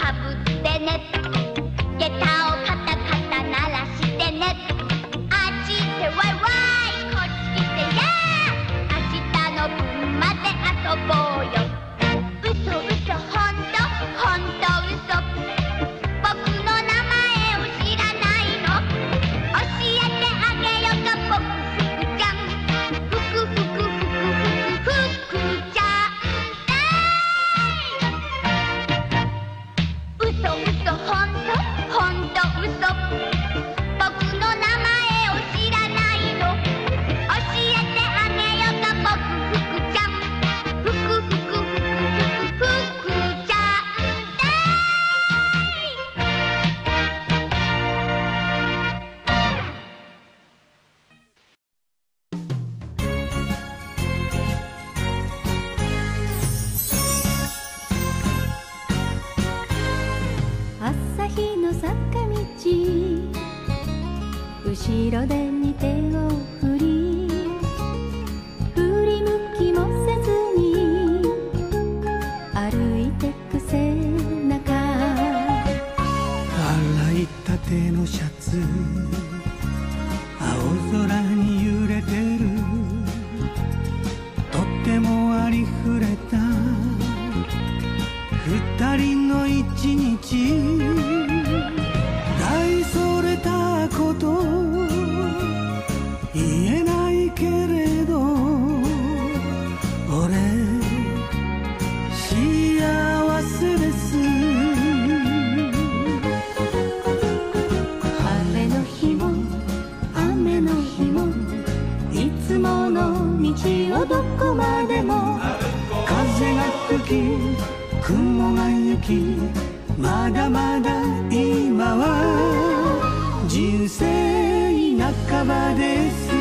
かぶってね。げたをカタカタならしてね。あっち行ってワイワイこっち来てやあしたのぶんまであそぼうよ。日の坂道。後ろでに手を振り。振り向きもせずに。歩いてく背中。洗いたてのシャツ。青空に揺れてる。とってもありふれた。二人の一日。雨の日もいつもの道をどこまでも風が吹き雲が行きまだまだ今は人生半ばです